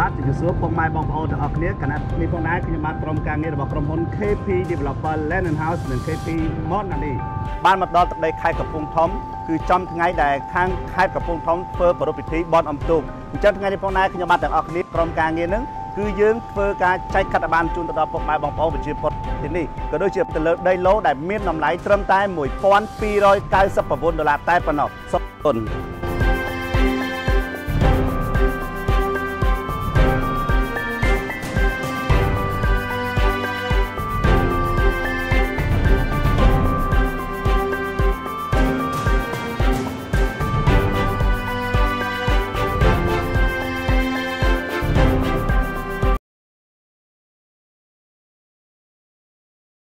បាទជំរាបសួរពុកម៉ែបងប្អូនទាំងអស់គ្នាគណៈនេះផងដែរខ្ញុំបាទក្រុមការងាររបស់ក្រុមហ៊ុន KP Developer Land and House និង KP Monani បានមកដល់ទឹកដីខេត្តកំពង់ធំគឺចំថ្ងៃដែលខាងខេត្តកំពង់ធំធ្វើប្រារព្ធពិធីបន់អំទូកអញ្ចឹងថ្ងៃនេះផងដែរខ្ញុំបាទទាំងអស់គ្នាក្រុមការងារនឹងគឺយើងធ្វើការចែកកាត់បានជូនទៅដល់ពុកម៉ែបងប្អូនប្រជាពលរដ្ឋទីនេះក៏ដូចជាទៅលើដីឡូដែលមានតម្លៃត្រឹមតែ1299ដុល្លារតែប៉ុណ្ណោះសូមអរគុណ